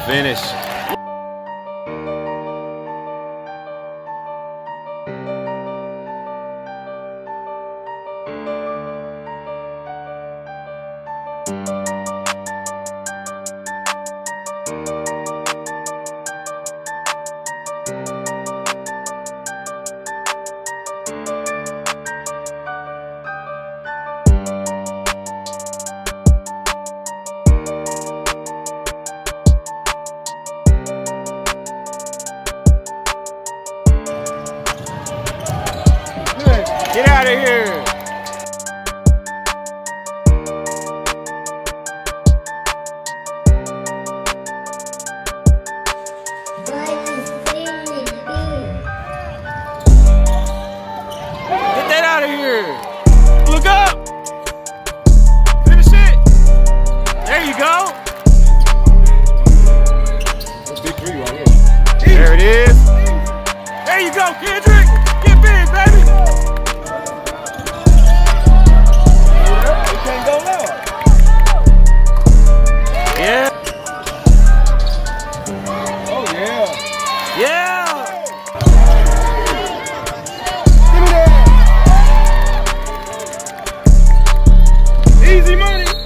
Finish. Get out of here. Get that out of here. Look up. Easy money.